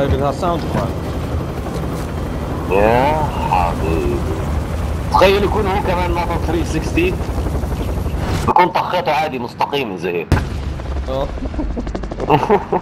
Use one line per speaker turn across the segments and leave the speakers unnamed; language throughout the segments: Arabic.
هاي بدها soundtrack
يا حبيبي. تخيل يكون هو كمان ناطر 360 بكون طخيته عادي مستقيم زي هيك.
آه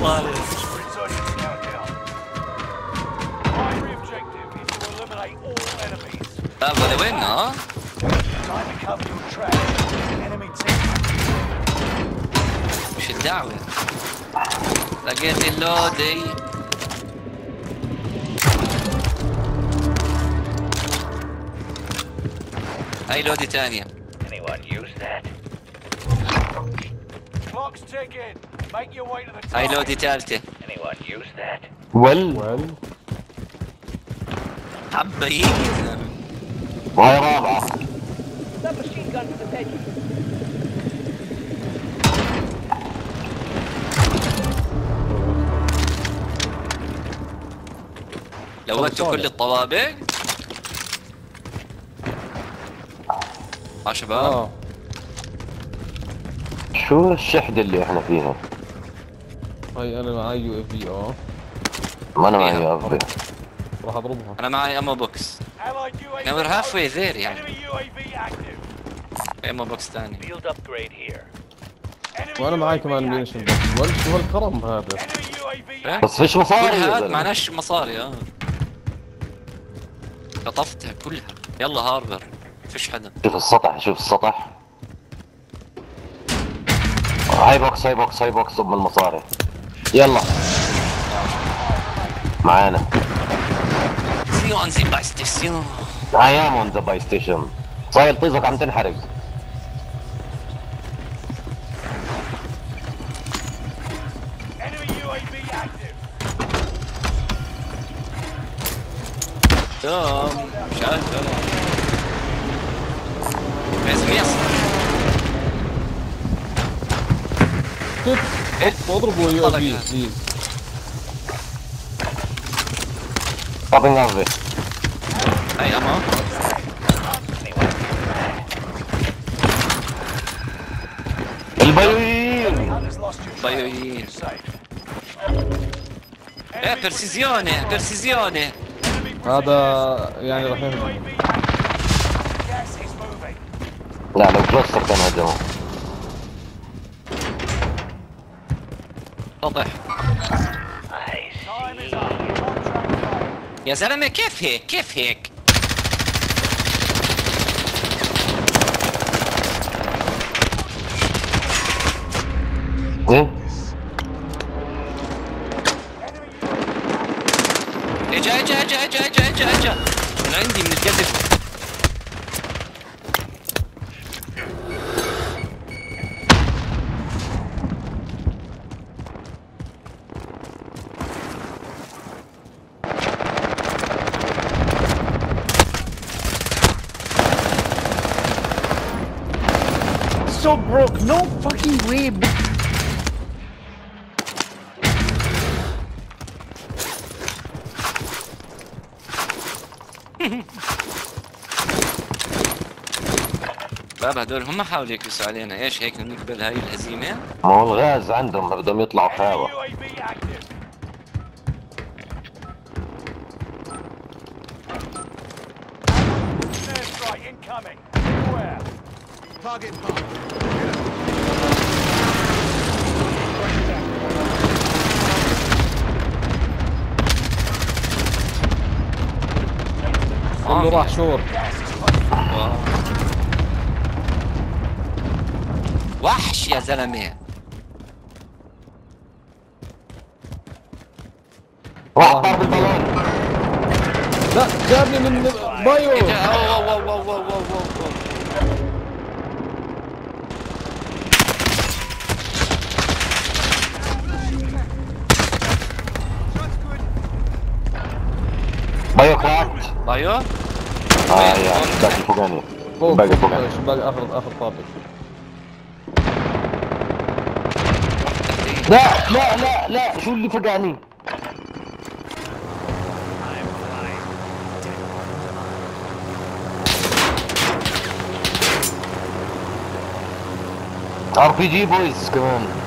خالص.
Clock's ticking. Make your way to the
هاي
top.
لودي تالتة
Anyone use that?
ول
ويل
حبايين
وهي رابعة
لوتوا كل الطوابق آه شباب
آه
شو الشحدة اللي إحنا فيها؟
هاي أنا معي يو إف في آه
ما أنا معي افي
راح أضربها
أنا معي امو بوكس
UAV.
Now we're halfway there يعني. امو بوكس.
Enemy
وأنا معي كمان ويل شو هالكرم هذا
إيه؟
بس فيش مصاري زلمة.
معناش مصاري آه قطفتها كلها. يلا هاربر فيش حدا؟
شوف السطح شوف السطح. هاي بوكس هاي بوكس هاي بوكس ام المصاري. يلا. معانا.
سيون زي باي ستيسيون
I am on the buy station. صايل طيزك عم تنحرق.
توم شغل لازم يصل
كيف اضربوا يو اف في
طلق.
بليز
Popping افي
هاي اما
البيويين
Hunters
هذا يعني راح يهجم.
لا لو كلوستر كان.
Contract failed.
يا زلمة كيف هيك كيف هيك إيه من عندي من القذف
So broke,
بابا هدول هم حاولوا يكبسوا علينا. إيش هيك نقبل هاي الهزيمة؟
ما هو الغاز عندهم بدهم يطلعوا خاوة
UAV active.
كله راح شور.
وحش يا زلمة.
واحد ضرب البالون.
لا جابني من بايو.
أو- أو.
بايو كراكت
بايو؟
آه يا باقي فوقاني باقي فوقاني
باقي اخذ اخذ طابق
لا لا لا لا شو اللي فقعني آر بي جي بويز كمان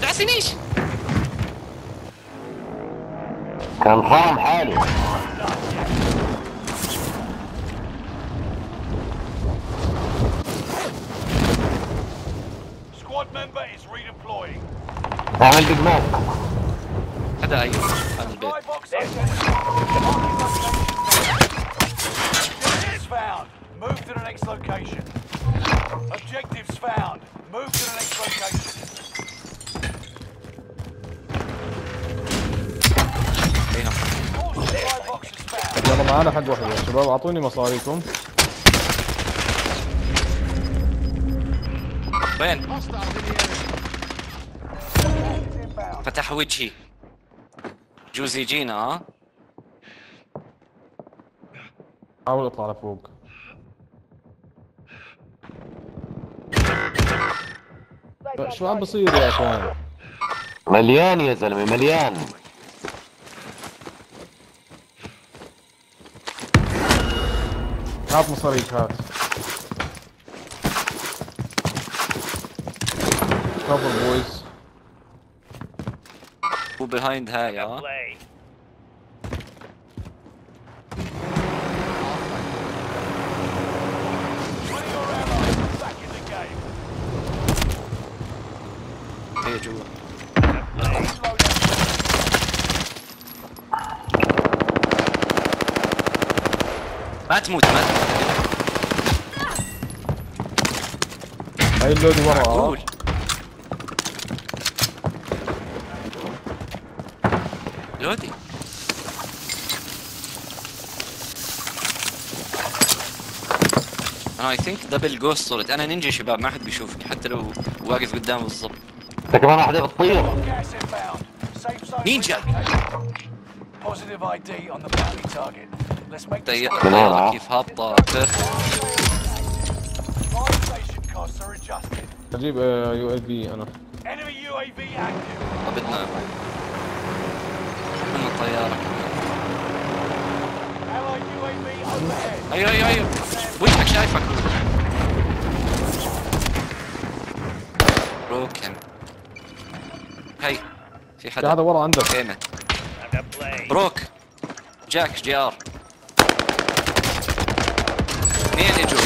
¡Lass sie
nicht! Confirm heading.
Squad member is redeploying.
Damn big man. Hadi
ayı. Hadi be. Objectives found. Move to the next location. Objectives found.
معانا حق واحد يا شباب أعطوني مصاريكم.
وين. فتح وجهي. جوز يجينا ها؟
حاول اطلع لفوق. شو عم بصير يا أخوان؟
مليان يا زلمة مليان.
هات مصاريك هات cover boys
هو behind هاي ها
One of
ما تموت ما تموت.
هاي اللودي ورا.
لودي. أنا اي ثينك دبل جوست صورت أنا نينجا شباب ما حد بيشوفني حتى لو واقف قدام بالضبط.
انت كمان واحدة بتطير.
relocated. Positive ID on the bounty target. Let's make this
طيب
quick.
طيارة كيف هابطة.
أجيب يو ال بي أنا.
Enemy UAV active.
بدنا من الطيارة. أيوه أيوه أيوه. وجهك شايفك. بروكن هي في حدا.
هذا ورا عندك.
بروك جاك جي ار مين اجوا؟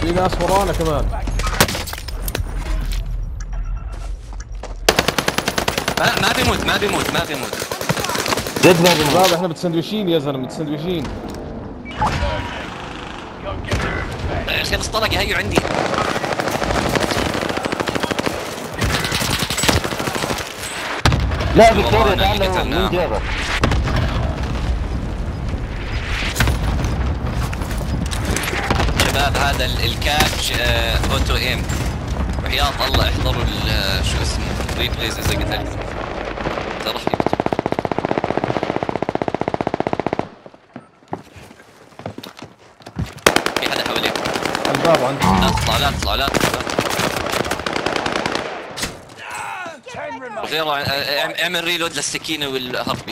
في ناس ورانا كمان
ما ما بيموت ما بيموت ما بيموت
جد ما بنموت
شباب إحنا متسندويشين يا زلمة متسندويشين
them to bed.
خلص طلقة هيو عندي
لا
اللي
تعال
قتلناه.
مين
هذا ال- الكاتش آه، أوتو إيم. وحياة الله احضروا ال- آه، شو اسمه ريبليز إذا قتلت ده راح يقتل في حدا حواليك؟
الباب عندي.
لا تطلع لا تطلع لا تطلع. آه، اعمل ريلود للسكينة والهارت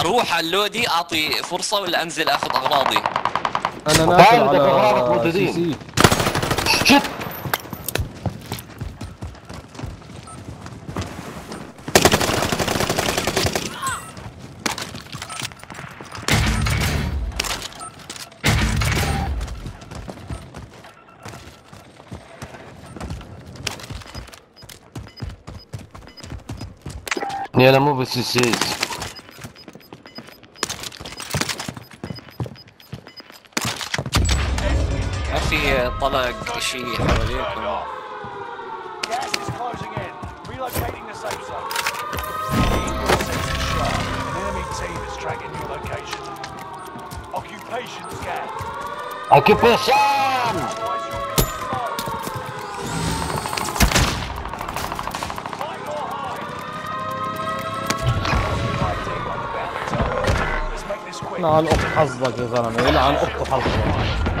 أروح على اللودي أعطي فرصة ولا أنزل أخذ
أغراضي؟
أنا
نازل على
موجودين.
سي سي.
شت يلا مو بس
Let's make this quick.
يلعن اخت حظك يا زلمة. يلعن أخت حظك.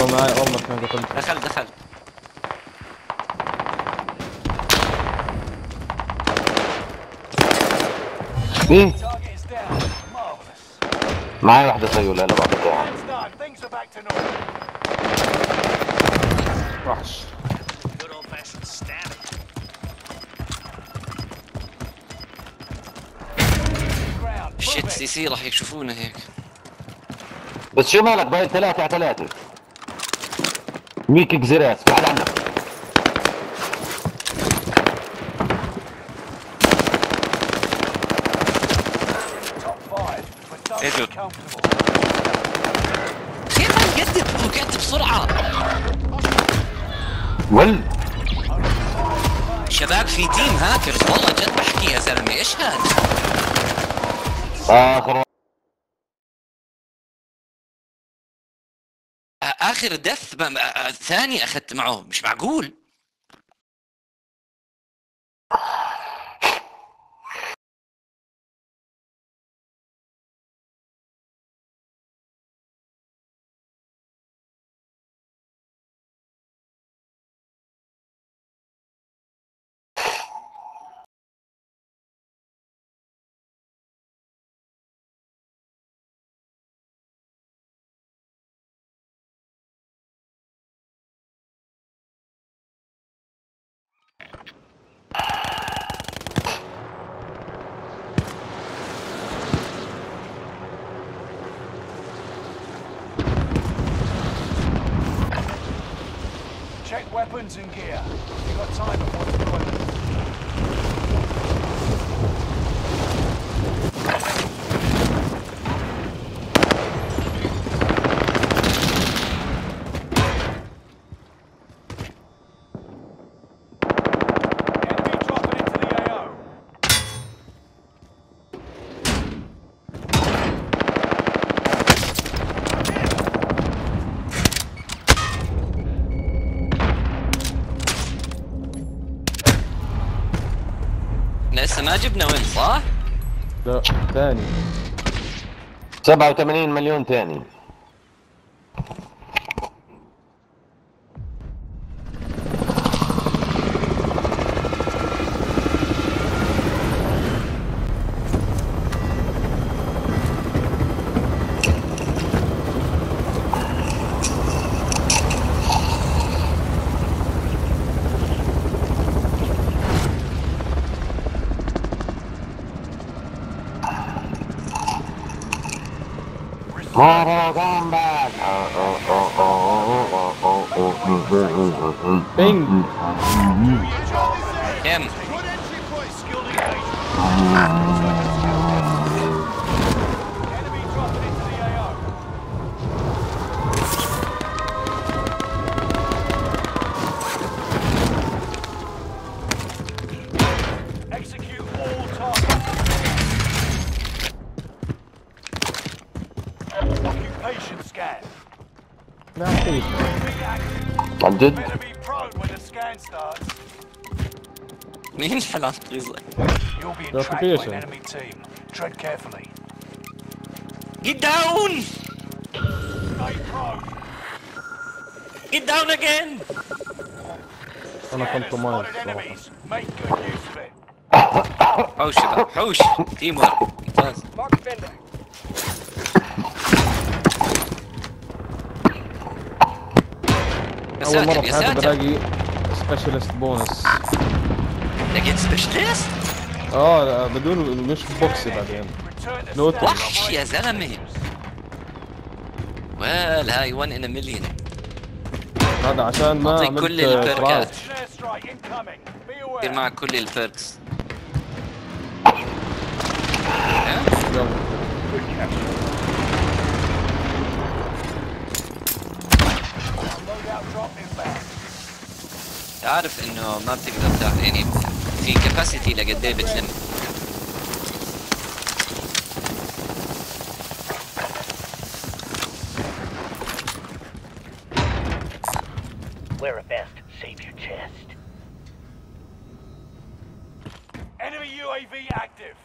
والله معي والله كان قتلت
دخل دخل
مين؟
Marvellous.
معي واحدة لا
are back to normal.
وحش
شيت. سي سي راح يشوفونا هيك
بس شو مالك باين ثلاثة على ثلاثة ميك جزيرات بعد
comfortable.
كيف نقدم بلوكات بسرعة؟
ول
شباب في تيم هاكرز والله جد بحكي يا زلمة إيش هاد؟
آخر
آخر دث ب- آ- ثاني أخذت معه مش معقول.
Weapons and gear. You got time before
لسه ما جبنا وين صح؟
لا ثاني
87 مليون ثاني Mortal Kombat!
Bing! Him. Ah. did.
Niye falan Grizzly?
You'll be
in
track by an enemy team. Tread carefully.
Get down! Get down again!
Sana
kompromis.
oh shit, oh shit, teamwork. It
does. أول
ساتر
في
يا
حياتي بلاقي سبيشالست بونس
لقيت سبيشلست
آه بدون مش بوكسي بعدين.
وحش يا
procedures.
ويل هاي 1 ان مليون
هذا عشان ما عملت
كل يصير
aware.
معك كل البيركس عارف انه ما بتقدر تاخذ يعني في كاباسيتي لقد ايه بتلم
Wear a vest. Save your chest.
Enemy UAV active.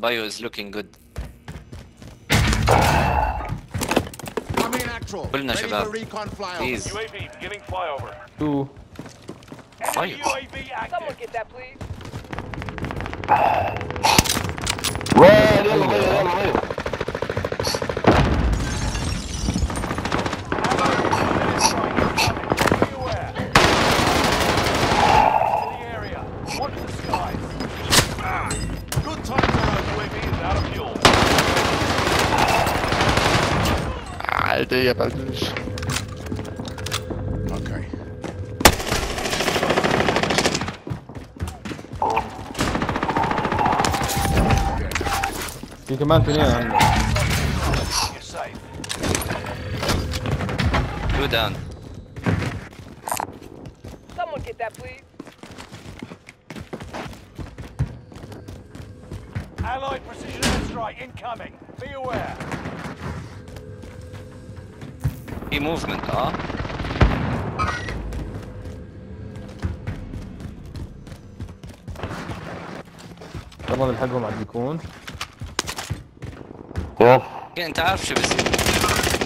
Bio is looking good
na Shabab.
Please.
UAV beginning flyover.
Two.
UAV. Someone
get that, please.
عادي يا بدوش
Okay.
في كمان اثنين عندنا
You're safe.
تو داون آه
يلا نلحقهم عاد يكون
يلا
أنت عارف شو بصير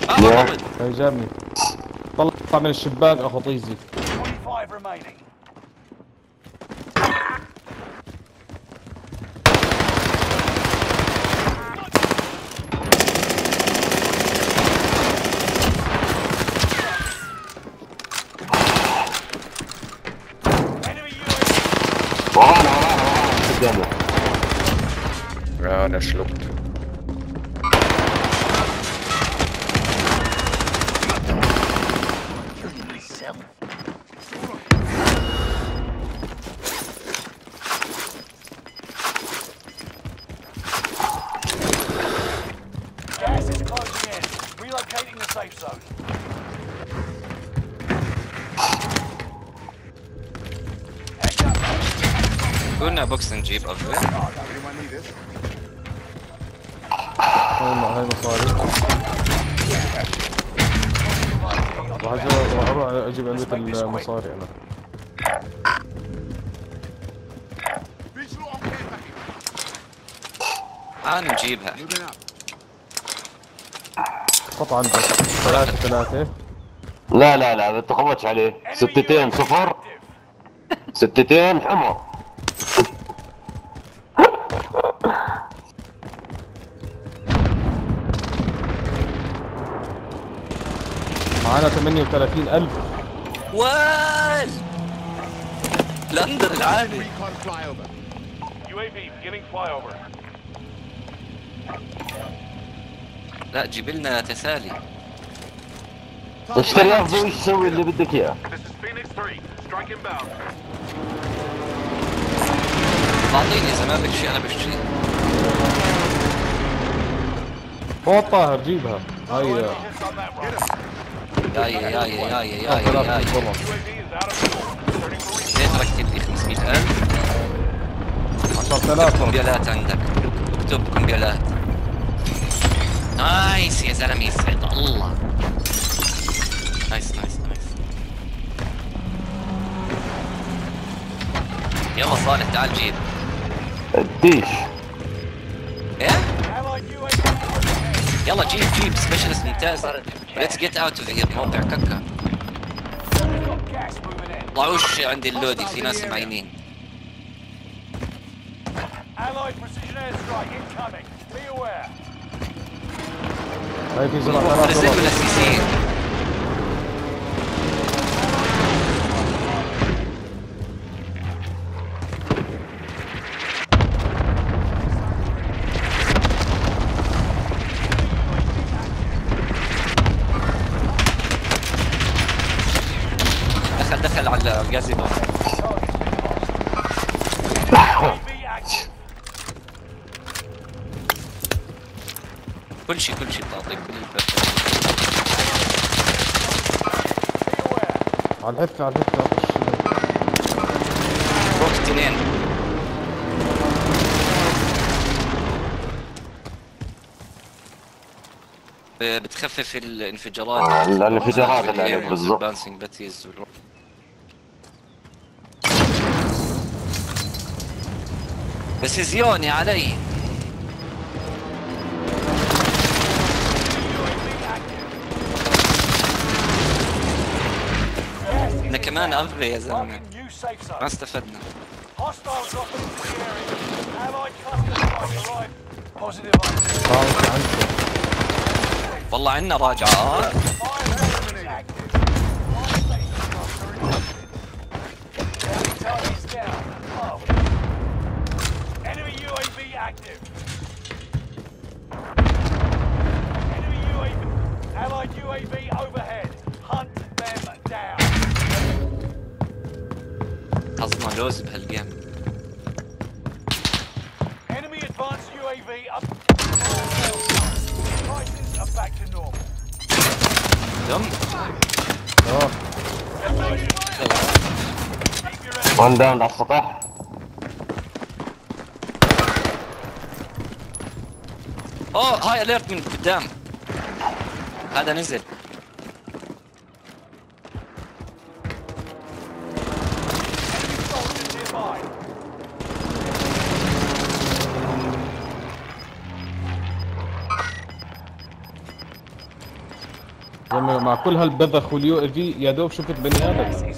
آه جابني. طلع من الشباك أخو طيزي.
Gas is closing in. Relocating the safe zone. Heads up.
قلنا بوكس نجيب افضل
Anyone need this?
والله هاي مصاري راح أروح أجيب علبة المصاري
أنا.
أنا نجيبها.
خط عندك ثلاثة ثلاثة
لا لا لا ما تخبطش عليه ستتين صفر ستتين حمر
معانا 38 ألف.
وال! لندن العالي. لا جيب لنا تسالي.
اشتري افضل وش تسوي اللي بدك إياه؟
This is Phoenix 3. Strike inbound.
اعطيني إذا ما بدك شيء أنا بشتري.
جيبها. هاي
يا يا يا يا يا يا يا يا يا
بالضبط
UAV is out of fuel. Turning for recon.
ليه تركت لي 500000
10000
كمبيالات عندك. اكتب كمبيالات نايس يا زلمة يسعد الله. نايس نايس نايس. يلا صالح تعال جيب.
الديش
إيه
Allied UAV closing in.
يلا جيب جيب سبيشالست ممتاز let's get out of here موقع ككا
Got gas moving in.
طلعوش عندي اللودي في ناس معينين
Allied precision airstrike active.
كل شيء كل شيء بتعطيك كل
aware.
على الحفة على الحفة
فوق اثنين بتخفف الانفجارات
الانفجارات اللي عليك بالضبط.
بسيزيوني علي إحنا كمان اغبياء يا زلمه ما استفدنا والله عنا
راجعه Allied UAV overhead. Hunt them down.
حظنا لوز بهالجيم
Enemy advanced UAV up. Prices are back to normal. آه your enemy
وان داون على السطح
اوه هاي اليرت من قدام هذا نزل
مع كل هالبذخ واليو اف في يا دوب شفت بني
آدم.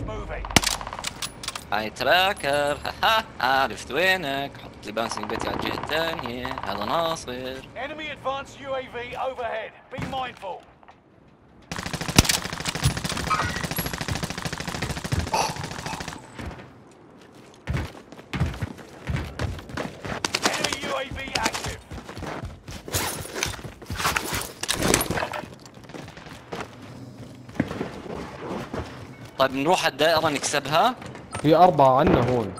هاي تراكر ها ها عرفت وينك حط لي بانسنج بيتي على الجهة الثانية هذا ناصر
Enemy advanced UAV overhead. Be mindful. Enemy UAV active.
طيب نروح على الدائرة نكسبها.
في أربعة عنا هون.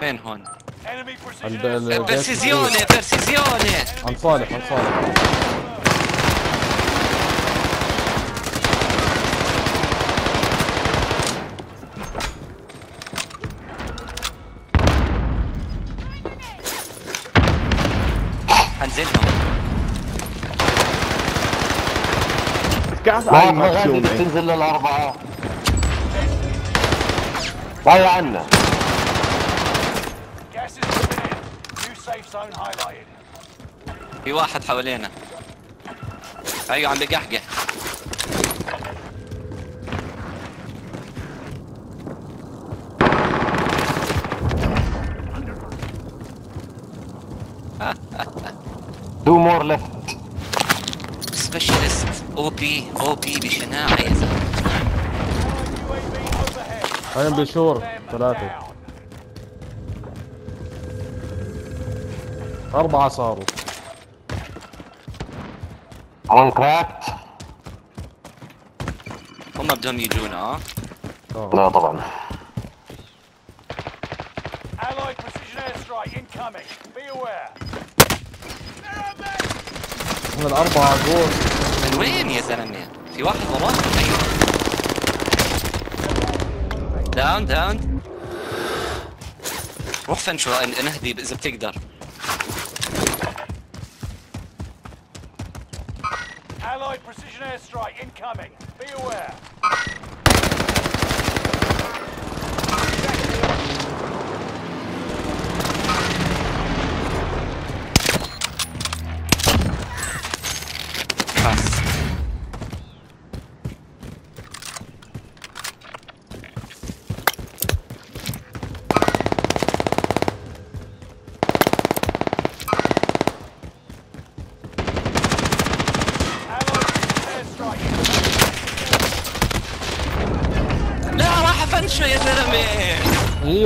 فين هون. برسيزيوني برسيزيوني
عن صالح عن صالح.
حنزلهم
maximum.
تنزل للأربعة.
Zone highlighted.
في واحد حوالينا. أيوه عم بقحقح
تو مور ليفت
سبيشالست أو بي أو بي بشناعة. يا زلمه
UAV
هاي بشور ثلاثة. أربعة صاروا.
وان كراكت
هم بدهم يجونا
آه.
لا طبعا.
من الأربعة جول.
من وين يا زلمة؟ في واحد وراك؟ أيوه. داون داون روح فنشو نهدي اذا بتقدر
Allied precision airstrike incoming. Be aware.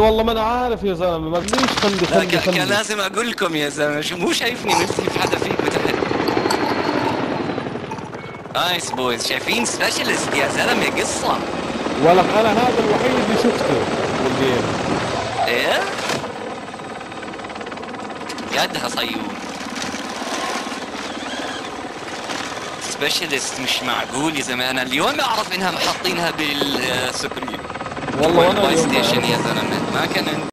والله ما أنا عارف يا زلمة ما ليش خلي خلي
ك- كان
خلي.
لازم أقول لكم يا زلمة شو مو شايفني نفسي في حدا فيكم تحت نايس بويز شايفين سبيشالست يا زلمة قصة.
ولك أنا هذا الوحيد اللي شفته بالجيم.
إيه؟ يدها صيون سبيشالست مش معقول يا زلمة أنا اليوم أعرف إنها محاطينها بالسكرين.
والله أنا
والبلاي
اليوم
ستيشن
بعرف.
يا زلمه ما كان